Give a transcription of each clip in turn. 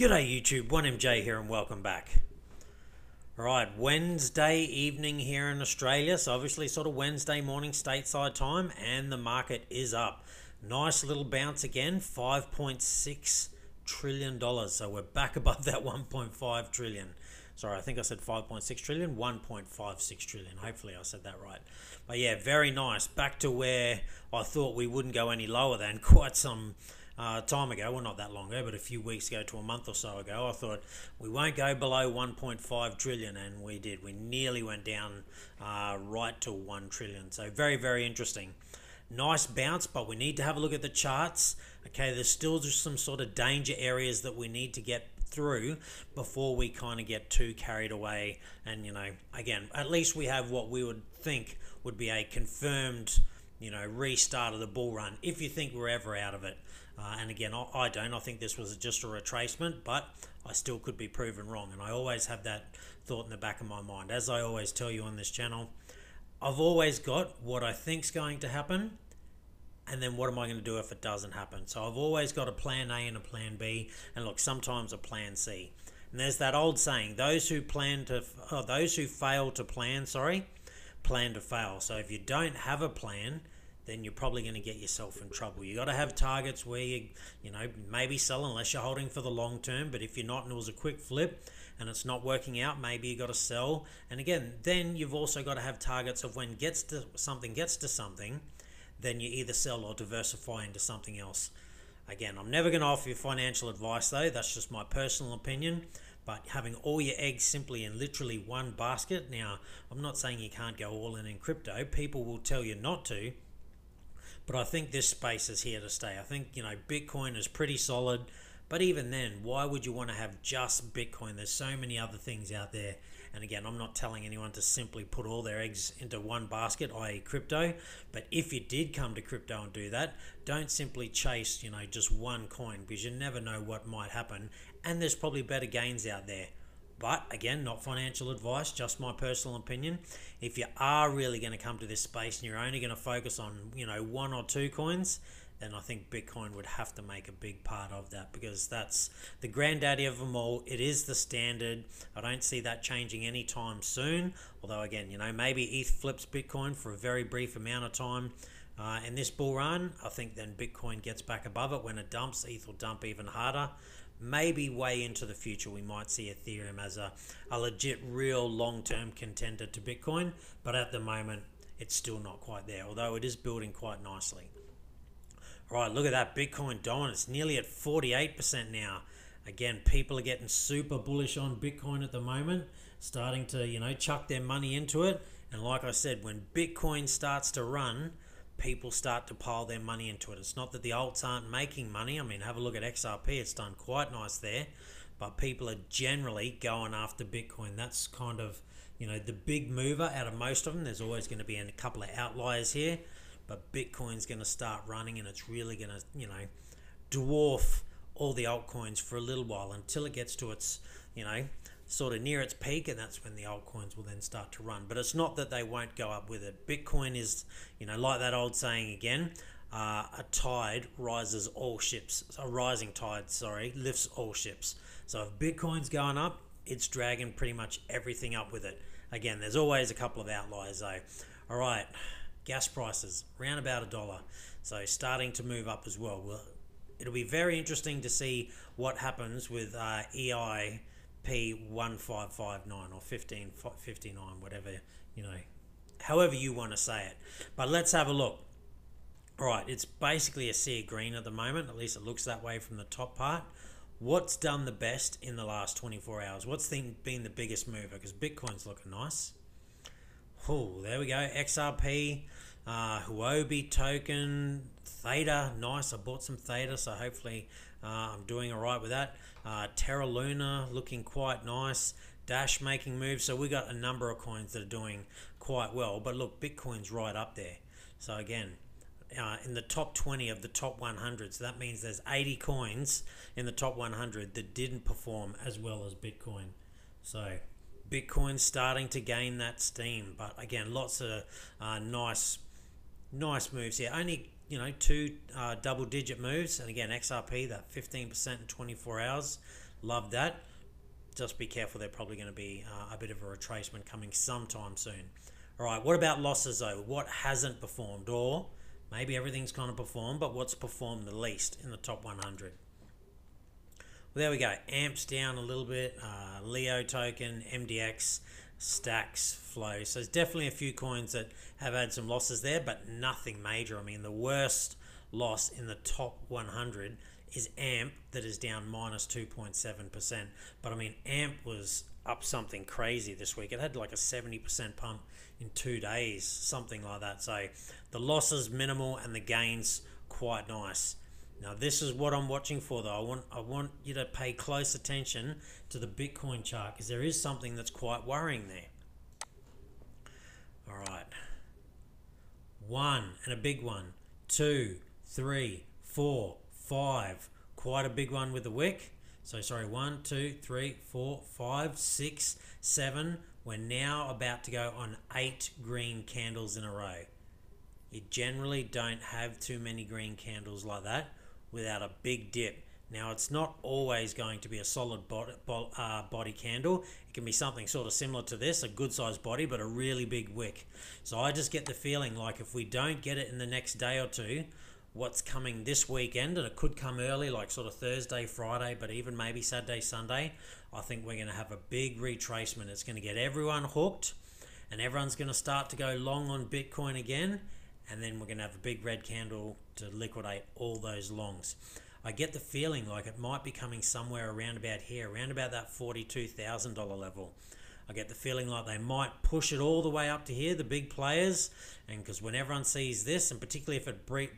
G'day YouTube, 1MJ here and welcome back. Alright, Wednesday evening here in Australia, so obviously sort of Wednesday morning stateside time, and the market is up. Nice little bounce again, $5.6 trillion. So we're back above that 1.5 trillion. Sorry, I think I said 5.6 trillion, 1.56 trillion. Hopefully I said that right. But yeah, very nice. Back to where I thought we wouldn't go any lower than quite some uh, time ago, well, not that long ago, but a few weeks ago to a month or so ago, I thought we won't go below 1.5 trillion, and we did. We nearly went down uh, right to 1 trillion. So, very, very interesting. Nice bounce, but we need to have a look at the charts. Okay, there's still just some sort of danger areas that we need to get through before we kind of get too carried away. And, you know, again, at least we have what we would think would be a confirmed, you know, restart of the bull run if you think we're ever out of it. Uh, and again, I, I don't. I think this was just a retracement, but I still could be proven wrong. And I always have that thought in the back of my mind. As I always tell you on this channel, I've always got what I think's going to happen, and then what am I going to do if it doesn't happen? So I've always got a plan A and a plan B, and look, sometimes a plan C. And there's that old saying: those who plan to, oh, those who fail to plan, sorry, plan to fail. So if you don't have a plan, then you're probably going to get yourself in trouble. You got to have targets where you, you know, maybe sell unless you're holding for the long term. But if you're not, and it was a quick flip, and it's not working out, maybe you got to sell. And again, then you've also got to have targets of when gets to something gets to something, then you either sell or diversify into something else. Again, I'm never going to offer you financial advice though. That's just my personal opinion. But having all your eggs simply in literally one basket. Now, I'm not saying you can't go all in in crypto. People will tell you not to but I think this space is here to stay. I think, you know, Bitcoin is pretty solid. But even then, why would you want to have just Bitcoin? There's so many other things out there. And again, I'm not telling anyone to simply put all their eggs into one basket, i.e., crypto. But if you did come to crypto and do that, don't simply chase, you know, just one coin because you never know what might happen. And there's probably better gains out there. But again, not financial advice, just my personal opinion. If you are really going to come to this space and you're only going to focus on, you know, one or two coins, then I think Bitcoin would have to make a big part of that because that's the granddaddy of them all. It is the standard. I don't see that changing anytime soon. Although, again, you know, maybe ETH flips Bitcoin for a very brief amount of time. Uh, in this bull run, I think then Bitcoin gets back above it. When it dumps, ETH will dump even harder maybe way into the future we might see Ethereum as a, a legit, real long term contender to Bitcoin, but at the moment it's still not quite there, although it is building quite nicely. All right, look at that Bitcoin dominance, nearly at 48% now. Again, people are getting super bullish on Bitcoin at the moment, starting to, you know, chuck their money into it. And like I said, when Bitcoin starts to run, people start to pile their money into it. It's not that the alts aren't making money. I mean, have a look at XRP, it's done quite nice there. But people are generally going after Bitcoin. That's kind of, you know, the big mover out of most of them. There's always going to be a couple of outliers here. But Bitcoin's going to start running and it's really going to, you know, dwarf all the altcoins for a little while until it gets to its, you know, sort of near its peak, and that's when the altcoins will then start to run. But it's not that they won't go up with it. Bitcoin is, you know, like that old saying again. Uh, a tide rises all ships. A rising tide, sorry, lifts all ships. So if Bitcoin's going up, it's dragging pretty much everything up with it. Again, there's always a couple of outliers though. All right, gas prices around about a dollar, so starting to move up as well. well it'll be very interesting to see what happens with uh, EI P1559 or 1559, whatever, you know, however you want to say it. But let's have a look. All right, it's basically a sea of green at the moment, at least it looks that way from the top part. What's done the best in the last 24 hours? What's been the biggest mover? Because Bitcoin's looking nice. Oh, there we go. XRP, uh, Huobi token, Theta, nice. I bought some Theta, so hopefully uh, I'm doing all right with that. Uh, Terra Luna looking quite nice. Dash making moves. So we got a number of coins that are doing quite well. But look, Bitcoin's right up there. So again, uh, in the top 20 of the top 100. So that means there's 80 coins in the top 100 that didn't perform as well as Bitcoin. So Bitcoin's starting to gain that steam. But again, lots of uh, nice, nice moves here. Only you know, two uh, double digit moves. And again, XRP, that 15% in 24 hours. Love that. Just be careful, they're probably going to be uh, a bit of a retracement coming sometime soon. All right, what about losses though? What hasn't performed? Or maybe everything's kind of performed, but what's performed the least in the top 100? Well, there we go. Amps down a little bit. Uh, Leo token, MDX, stacks, flow. So there's definitely a few coins that have had some losses there, but nothing major. I mean, the worst loss in the top 100 is AMP that is down minus 2.7%. But I mean, AMP was up something crazy this week. It had like a 70% pump in two days, something like that. So the losses minimal and the gains quite nice. Now this is what I'm watching for though. I want I want you to pay close attention to the Bitcoin chart because there is something that's quite worrying there. All right. One and a big one. Two, three, four, five. Quite a big one with the wick. So sorry, one, two, three, four, five, six, seven. We're now about to go on eight green candles in a row. You generally don't have too many green candles like that without a big dip. Now, it's not always going to be a solid body, uh, body candle. It can be something sort of similar to this, a good sized body, but a really big wick. So I just get the feeling like if we don't get it in the next day or two, what's coming this weekend, and it could come early, like sort of Thursday, Friday, but even maybe Saturday, Sunday, I think we're going to have a big retracement. It's going to get everyone hooked, and everyone's going to start to go long on Bitcoin again and then we're going to have a big red candle to liquidate all those longs. I get the feeling like it might be coming somewhere around about here, around about that $42,000 level. I get the feeling like they might push it all the way up to here, the big players, and because when everyone sees this, and particularly if it bre-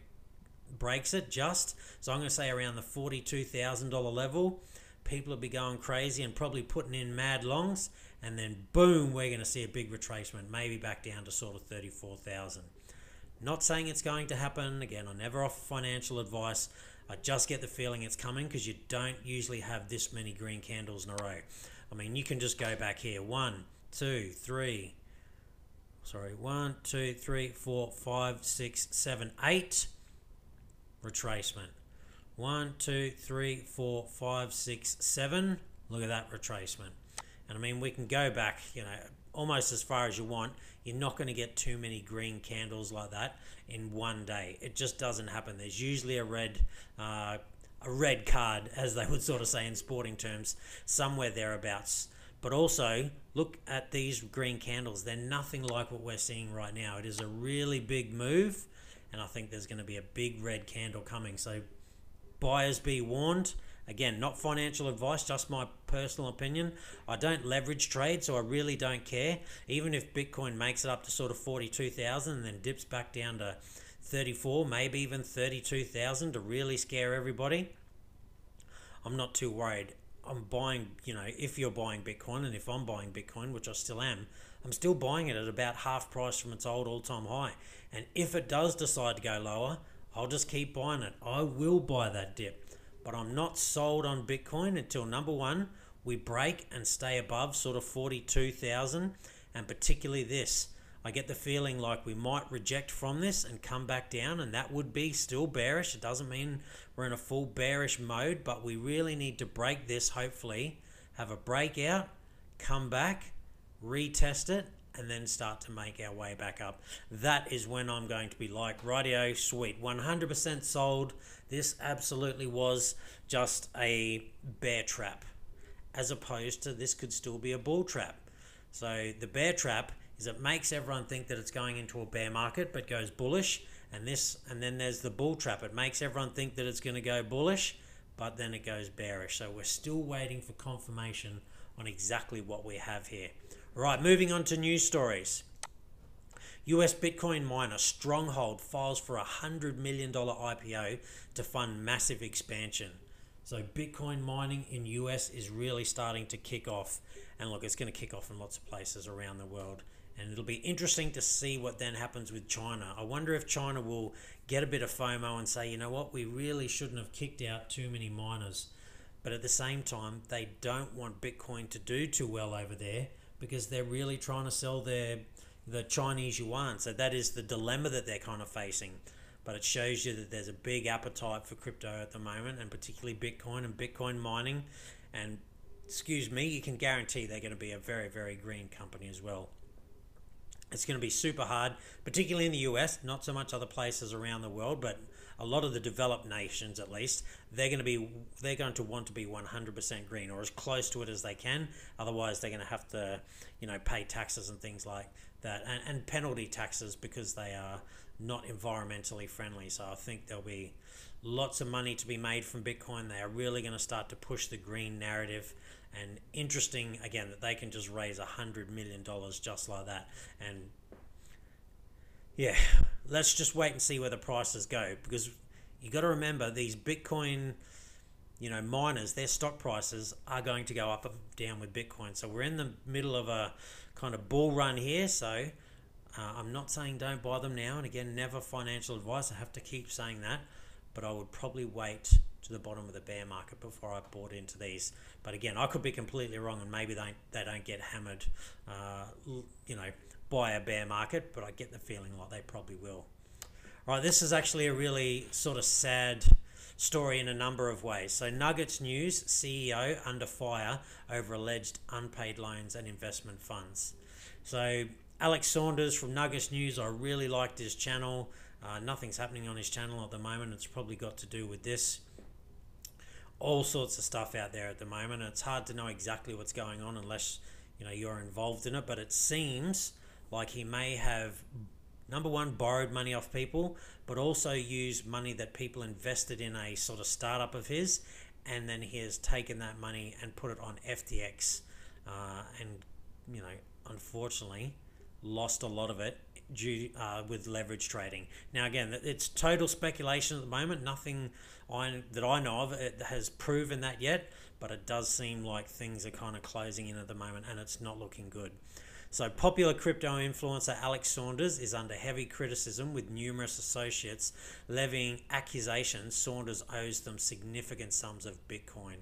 breaks it just, so I'm going to say around the $42,000 level, people will be going crazy and probably putting in mad longs, and then boom, we're going to see a big retracement, maybe back down to sort of 34,000. Not saying it's going to happen. Again, I never offer financial advice. I just get the feeling it's coming because you don't usually have this many green candles in a row. I mean, you can just go back here. One, two, three. Sorry, one, two, three, four, five, six, seven, eight. Retracement. One, two, three, four, five, six, seven. Look at that retracement. And I mean, we can go back, you know, almost as far as you want you're not going to get too many green candles like that in one day. It just doesn't happen. There's usually a red, uh, a red card, as they would sort of say in sporting terms, somewhere thereabouts. But also, look at these green candles. They're nothing like what we're seeing right now. It is a really big move, and I think there's going to be a big red candle coming. So, buyers be warned. Again, not financial advice, just my personal opinion. I don't leverage trade, so I really don't care. Even if Bitcoin makes it up to sort of 42,000 and then dips back down to 34, maybe even 32,000 to really scare everybody, I'm not too worried. I'm buying, you know, if you're buying Bitcoin and if I'm buying Bitcoin, which I still am, I'm still buying it at about half price from its old all time high. And if it does decide to go lower, I'll just keep buying it. I will buy that dip but I'm not sold on Bitcoin until number one, we break and stay above sort of 42,000, and particularly this. I get the feeling like we might reject from this and come back down, and that would be still bearish. It doesn't mean we're in a full bearish mode, but we really need to break this, hopefully, have a breakout, come back, retest it, and then start to make our way back up. That is when I'm going to be like, radio, sweet, 100% sold. This absolutely was just a bear trap, as opposed to this could still be a bull trap. So the bear trap is it makes everyone think that it's going into a bear market, but goes bullish. And this, and then there's the bull trap. It makes everyone think that it's going to go bullish, but then it goes bearish. So we're still waiting for confirmation on exactly what we have here. Right, moving on to news stories. US Bitcoin miner Stronghold files for a $100 million IPO to fund massive expansion. So Bitcoin mining in US is really starting to kick off. And look, it's going to kick off in lots of places around the world. And it'll be interesting to see what then happens with China. I wonder if China will get a bit of FOMO and say, you know what, we really shouldn't have kicked out too many miners. But at the same time, they don't want Bitcoin to do too well over there because they're really trying to sell their the Chinese yuan. So that is the dilemma that they're kind of facing. But it shows you that there's a big appetite for crypto at the moment, and particularly Bitcoin and Bitcoin mining. And excuse me, you can guarantee they're going to be a very, very green company as well. It's going to be super hard, particularly in the US, not so much other places around the world, but a lot of the developed nations at least, they're going to be they're going to want to be 100% green or as close to it as they can. Otherwise, they're going to have to, you know, pay taxes and things like that and, and penalty taxes because they are not environmentally friendly. So I think there'll be lots of money to be made from Bitcoin. They are really going to start to push the green narrative. And interesting again that they can just raise a hundred million dollars just like that. And yeah, let's just wait and see where the prices go because you got to remember these Bitcoin, you know, miners, their stock prices are going to go up and down with Bitcoin. So we're in the middle of a kind of bull run here. So uh, I'm not saying don't buy them now. And again, never financial advice. I have to keep saying that but I would probably wait to the bottom of the bear market before I bought into these. But again, I could be completely wrong, and maybe they they don't get hammered, uh, you know, by a bear market. But I get the feeling like they probably will. All right, this is actually a really sort of sad story in a number of ways. So, Nuggets News CEO under fire over alleged unpaid loans and investment funds. So, Alex Saunders from Nuggets News, I really liked his channel. Uh, nothing's happening on his channel at the moment. It's probably got to do with this. All sorts of stuff out there at the moment. It's hard to know exactly what's going on unless you know you're involved in it. But it seems like he may have number one borrowed money off people, but also used money that people invested in a sort of startup of his, and then he has taken that money and put it on FTX, uh, and you know unfortunately lost a lot of it due uh, with leverage trading. Now, again, it's total speculation at the moment. Nothing I, that I know of it has proven that yet, but it does seem like things are kind of closing in at the moment, and it's not looking good. So, popular crypto influencer Alex Saunders is under heavy criticism with numerous associates levying accusations Saunders owes them significant sums of Bitcoin.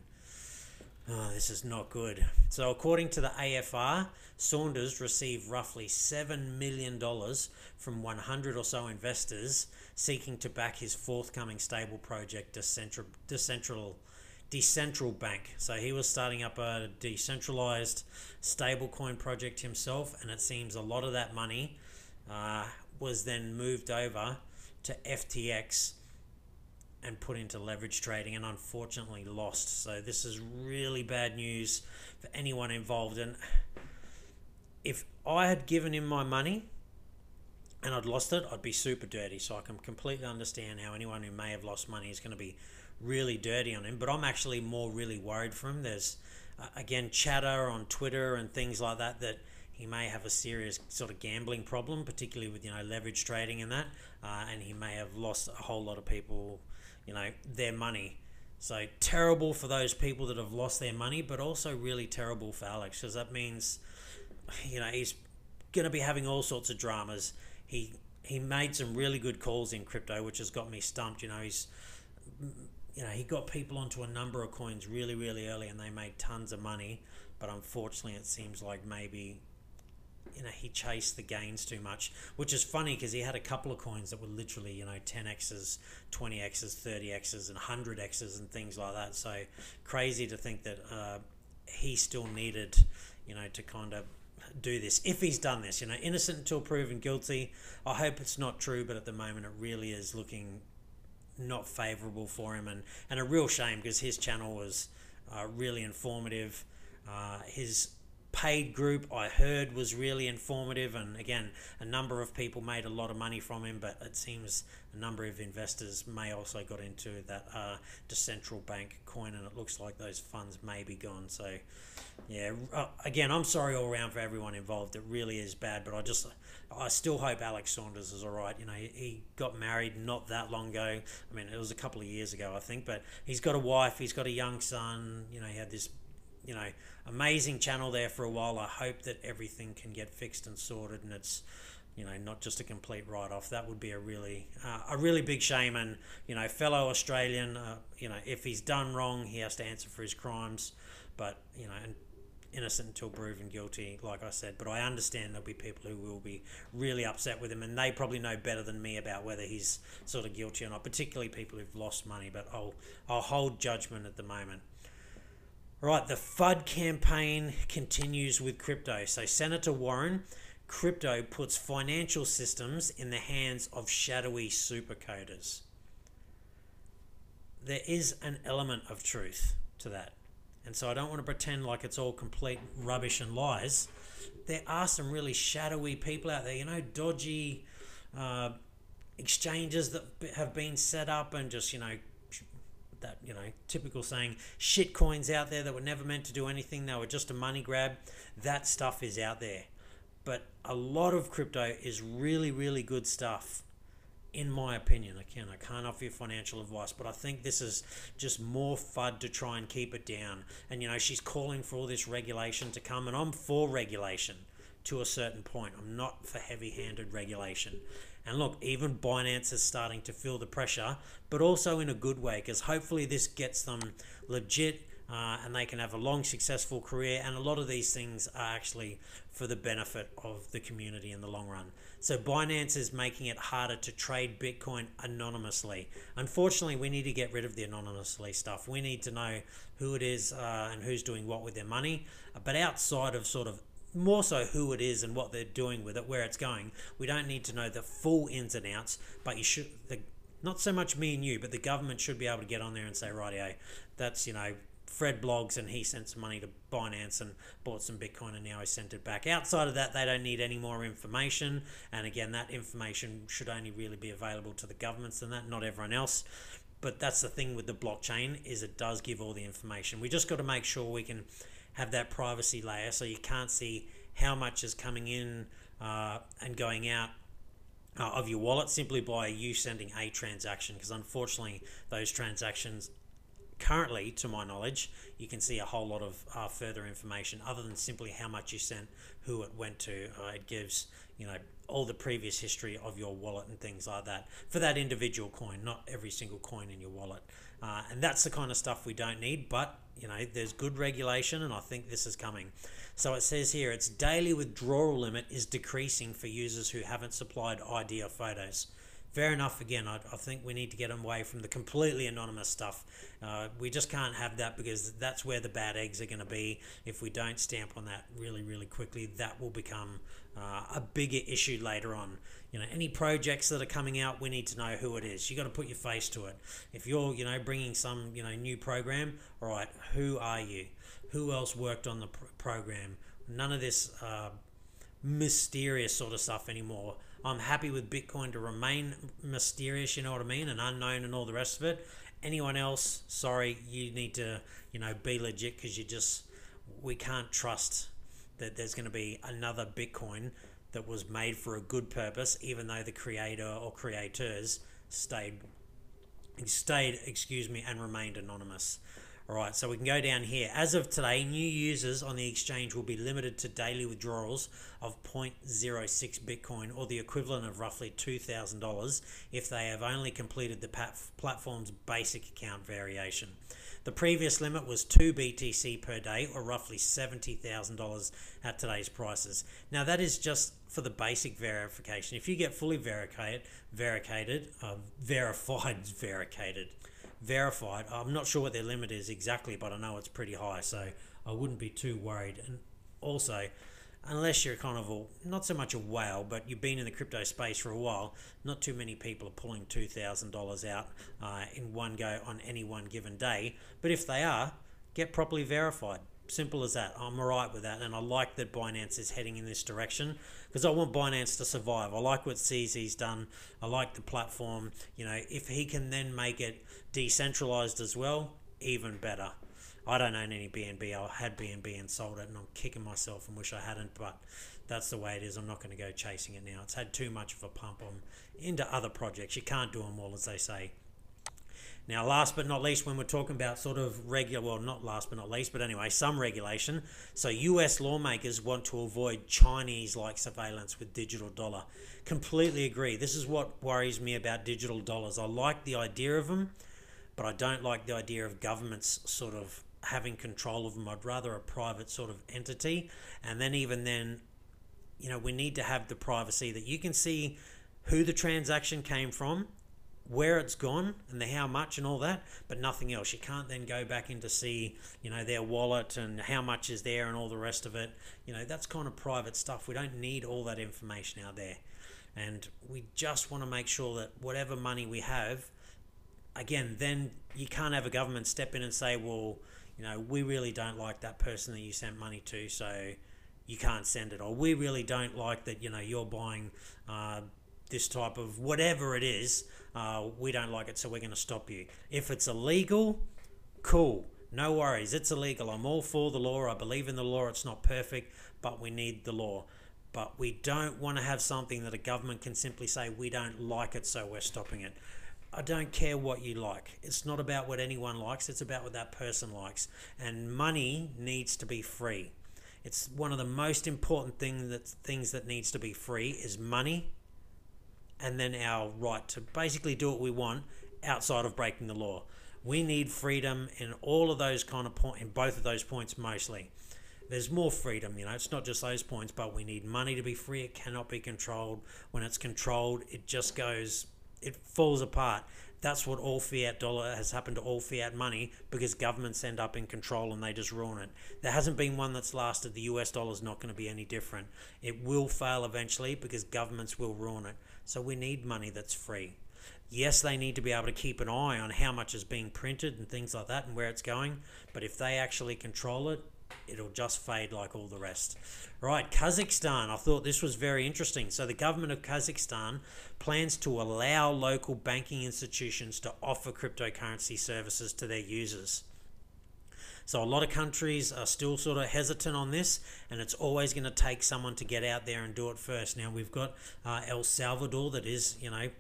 Oh, this is not good. So, according to the AFR, Saunders received roughly $7 million from 100 or so investors seeking to back his forthcoming stable project, Decentral, Decentral, Decentral Bank. So, he was starting up a decentralized stablecoin project himself, and it seems a lot of that money uh, was then moved over to FTX and put into leverage trading and unfortunately lost. So this is really bad news for anyone involved. And if I had given him my money and I'd lost it, I'd be super dirty. So I can completely understand how anyone who may have lost money is going to be really dirty on him. But I'm actually more really worried for him. There's uh, again chatter on Twitter and things like that that he may have a serious sort of gambling problem, particularly with you know leverage trading and that, uh, and he may have lost a whole lot of people you know, their money. So terrible for those people that have lost their money, but also really terrible for Alex because that means, you know, he's going to be having all sorts of dramas. He he made some really good calls in crypto, which has got me stumped. You know, he's you know he got people onto a number of coins really really early, and they made tons of money. But unfortunately, it seems like maybe you know, he chased the gains too much, which is funny because he had a couple of coins that were literally, you know, 10x's, 20x's, 30x's, and 100x's and things like that. So crazy to think that uh, he still needed, you know, to kind of do this if he's done this. You know, innocent until proven guilty. I hope it's not true, but at the moment it really is looking not favourable for him, and and a real shame because his channel was uh, really informative. Uh, his paid group I heard was really informative, and again, a number of people made a lot of money from him. But it seems a number of investors may also got into that uh, decentral bank coin, and it looks like those funds may be gone. So, yeah, uh, again, I'm sorry all around for everyone involved. It really is bad, but I just, I still hope Alex Saunders is all right. You know, he, got married not that long ago. I mean, it was a couple of years ago, I think, but he's got a wife, he's got a young son. You know, he had this you know, amazing channel there for a while. I hope that everything can get fixed and sorted, and it's, you know, not just a complete write off. That would be a really, uh, a really big shame. And you know, fellow Australian, uh, you know, if he's done wrong, he has to answer for his crimes. But you know, and innocent until proven guilty, like I said. But I understand there'll be people who will be really upset with him, and they probably know better than me about whether he's sort of guilty or not. Particularly people who've lost money. But I'll I'll hold judgment at the moment. Right, the FUD campaign continues with crypto. So, Senator Warren, crypto puts financial systems in the hands of shadowy supercoders. There is an element of truth to that. And so, I don't want to pretend like it's all complete rubbish and lies. There are some really shadowy people out there, you know, dodgy uh, exchanges that have been set up and just, you know, that you know typical saying shit coins out there that were never meant to do anything. They were just a money grab. That stuff is out there. But a lot of crypto is really really good stuff in my opinion again i can't offer you financial advice but i think this is just more fud to try and keep it down. And you know she's calling for all this regulation to come and i'm for regulation to a certain point. I'm not for heavy handed regulation. And look, even Binance is starting to feel the pressure, but also in a good way, because hopefully this gets them legit uh, and they can have a long, successful career. And a lot of these things are actually for the benefit of the community in the long run. So Binance is making it harder to trade Bitcoin anonymously. Unfortunately, we need to get rid of the anonymously stuff. We need to know who it is uh, and who's doing what with their money. But outside of sort of more so who it is and what they're doing with it, where it's going. We don't need to know the full ins and outs, but you should the not so much me and you, but the government should be able to get on there and say, right, rightio, that's you know Fred Bloggs and he sent some money to Binance and bought some Bitcoin and now he sent it back. Outside of that, they don't need any more information. And again, that information should only really be available to the governments and that, not everyone else. But that's the thing with the blockchain is it does give all the information. We just got to make sure we can have that privacy layer so you can't see how much is coming in uh, and going out uh, of your wallet simply by you sending a transaction because unfortunately those transactions currently to my knowledge you can see a whole lot of uh, further information other than simply how much you sent who it went to uh, it gives you know all the previous history of your wallet and things like that for that individual coin not every single coin in your wallet uh, and that's the kind of stuff we don't need but you know, there's good regulation, and I think this is coming. So it says here its daily withdrawal limit is decreasing for users who haven't supplied ID or photos. Fair enough. Again, I, I think we need to get away from the completely anonymous stuff. Uh, we just can't have that because that's where the bad eggs are going to be. If we don't stamp on that really, really quickly, that will become uh, a bigger issue later on. You know, any projects that are coming out, we need to know who it is. You got to put your face to it. If you're, you know, bringing some, you know, new program, all right, who are you? Who else worked on the pr- program? None of this uh, mysterious sort of stuff anymore I'm happy with Bitcoin to remain mysterious, you know what I mean, and unknown and all the rest of it. Anyone else, sorry, you need to, you know, be legit because you just, we can't trust that there's going to be another Bitcoin that was made for a good purpose, even though the creator or creators stayed, stayed, excuse me, and remained anonymous. All right, so we can go down here. As of today, new users on the exchange will be limited to daily withdrawals of 0.06 Bitcoin or the equivalent of roughly $2,000 if they have only completed the platform's basic account variation. The previous limit was 2 BTC per day or roughly $70,000 at today's prices. Now that is just for the basic verification. If you get fully verified, verified, uh, verified, verified, verified. I'm not sure what their limit is exactly, but I know it's pretty high, so I wouldn't be too worried. And also, unless you're kind of a not so much a whale, but you've been in the crypto space for a while, not too many people are pulling two thousand dollars out uh, in one go on any one given day. But if they are, get properly verified. Simple as that. I'm alright with that, and I like that Binance is heading in this direction because I want Binance to survive. I like what CZ's done. I like the platform. You know, if he can then make it decentralized as well, even better. I don't own any BNB. I had BNB and sold it, and I'm kicking myself and wish I hadn't. But that's the way it is. I'm not going to go chasing it now. It's had too much of a pump on into other projects. You can't do them all, as they say. Now, last but not least, when we're talking about sort of regular, well, not last but not least, but anyway, some regulation. So, US lawmakers want to avoid Chinese like surveillance with digital dollar. Completely agree. This is what worries me about digital dollars. I like the idea of them, but I don't like the idea of governments sort of having control of them. I'd rather a private sort of entity. And then, even then, you know, we need to have the privacy that you can see who the transaction came from where it's gone and the how much and all that, but nothing else. You can't then go back in to see, you know, their wallet and how much is there and all the rest of it. You know, that's kind of private stuff. We don't need all that information out there. And we just want to make sure that whatever money we have, again, then you can't have a government step in and say, well, you know, we really don't like that person that you sent money to, so you can't send it. Or we really don't like that, you know, you're buying uh, this type of whatever it is. Uh, we don't like it, so we're going to stop you. If it's illegal, cool. No worries. It's illegal. I'm all for the law. I believe in the law. It's not perfect, but we need the law. But we don't want to have something that a government can simply say, we don't like it, so we're stopping it. I don't care what you like. It's not about what anyone likes, it's about what that person likes. And money needs to be free. It's one of the most important thing that, things that needs to be free is money and then our right to basically do what we want outside of breaking the law. We need freedom in all of those kind of point in both of those points mostly there's more freedom, you know, it's not just those points, but we need money to be free. It cannot be controlled. When it's controlled, it just goes, it falls apart. That's what all fiat dollar has happened to all fiat money because governments end up in control and they just ruin it. There hasn't been one that's lasted. The US dollar is not going to be any different. It will fail eventually because governments will ruin it. So we need money that's free. Yes, they need to be able to keep an eye on how much is being printed and things like that and where it's going. But if they actually control it, it'll just fade like all the rest. Right, Kazakhstan. I thought this was very interesting. So, the government of Kazakhstan plans to allow local banking institutions to offer cryptocurrency services to their users. So, a lot of countries are still sort of hesitant on this, and it's always going to take someone to get out there and do it first. Now, we've got uh, El Salvador that is, you know,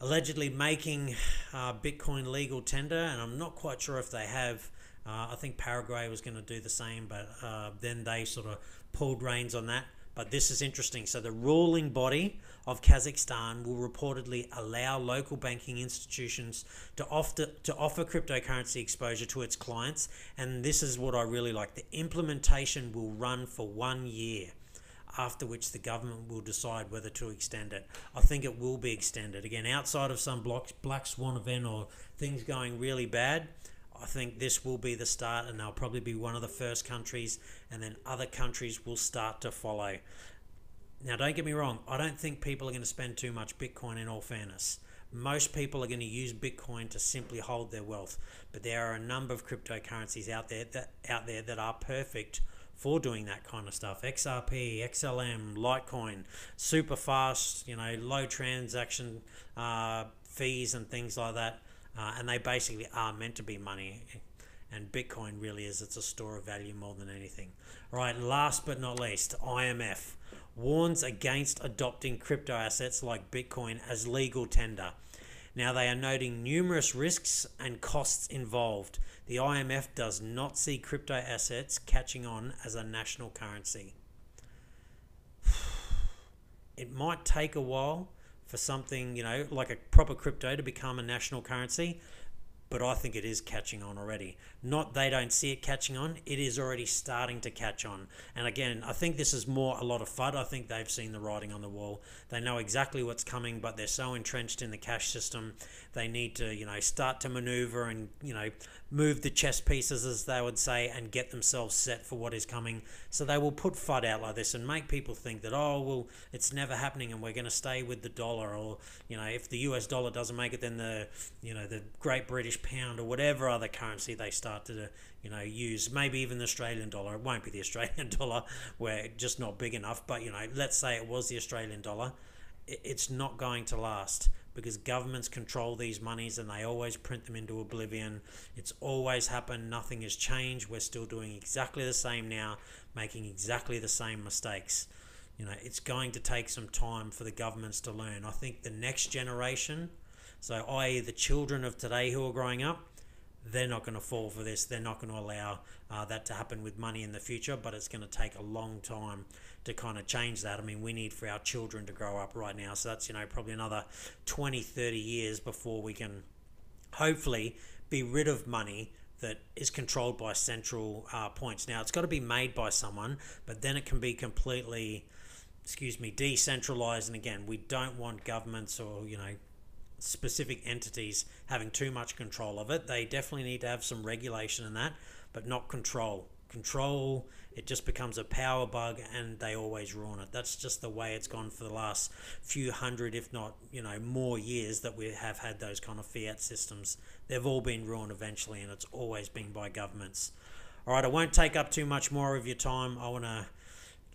allegedly making uh, Bitcoin legal tender, and I'm not quite sure if they have uh, I think Paraguay was going to do the same, but uh, then they sort of pulled reins on that. But this is interesting. So, the ruling body of Kazakhstan will reportedly allow local banking institutions to offer, to offer cryptocurrency exposure to its clients. And this is what I really like the implementation will run for one year after which the government will decide whether to extend it. I think it will be extended. Again, outside of some black swan event or things going really bad, I think this will be the start, and they'll probably be one of the first countries, and then other countries will start to follow. Now, don't get me wrong, I don't think people are going to spend too much Bitcoin in all fairness. Most people are going to use Bitcoin to simply hold their wealth, but there are a number of cryptocurrencies out there that out there that are perfect for doing that kind of stuff. XRP, XLM, Litecoin, super fast, you know, low transaction uh, fees and things like that uh, and they basically are meant to be money. And Bitcoin really is, it's a store of value more than anything. All right, last but not least, IMF warns against adopting crypto assets like Bitcoin as legal tender. Now, they are noting numerous risks and costs involved. The IMF does not see crypto assets catching on as a national currency. It might take a while, for something, you know, like a proper crypto to become a national currency, but I think it is catching on already. Not they don't see it catching on, it is already starting to catch on. And again, I think this is more a lot of FUD. I think they've seen the writing on the wall. They know exactly what's coming, but they're so entrenched in the cash system, they need to, you know, start to maneuver and, you know, move the chess pieces, as they would say, and get themselves set for what is coming. So they will put FUD out like this and make people think that, oh, well, it's never happening and we're going to stay with the dollar. Or, you know, if the US dollar doesn't make it, then the, you know, the Great British Pound or whatever other currency they start to, you know, use. Maybe even the Australian dollar. It won't be the Australian dollar. We're just not big enough. But, you know, let's say it was the Australian dollar. It's not going to last because governments control these monies and they always print them into oblivion. It's always happened, nothing has changed. We're still doing exactly the same now, making exactly the same mistakes. You know, it's going to take some time for the governments to learn. I think the next generation, so i.e., the children of today who are growing up, they're not going to fall for this. They're not going to allow uh, that to happen with money in the future, but it's going to take a long time to kind of change that. I mean, we need for our children to grow up right now. So that's, you know, probably another 20, 30 years before we can hopefully be rid of money that is controlled by central uh, points. Now, it's got to be made by someone, but then it can be completely, excuse me, decentralized. And again, we don't want governments or, you know, specific entities having too much control of it. They definitely need to have some regulation in that, but not control. Control, it just becomes a power bug and they always ruin it. That's just the way it's gone for the last few hundred, if not, you know, more years that we have had those kind of fiat systems. They've all been ruined eventually and it's always been by governments. All right, I won't take up too much more of your time. I want to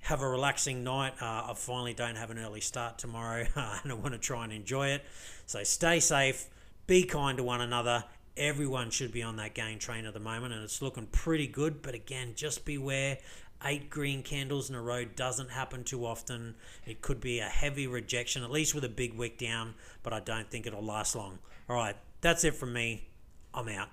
have a relaxing night. Uh, I finally don't have an early start tomorrow and I want to try and enjoy it. So stay safe, be kind to one another. Everyone should be on that gain train at the moment and it's looking pretty good. But again, just beware. Eight green candles in a row doesn't happen too often. It could be a heavy rejection, at least with a big wick down, but I don't think it'll last long. All right, that's it from me. I'm out.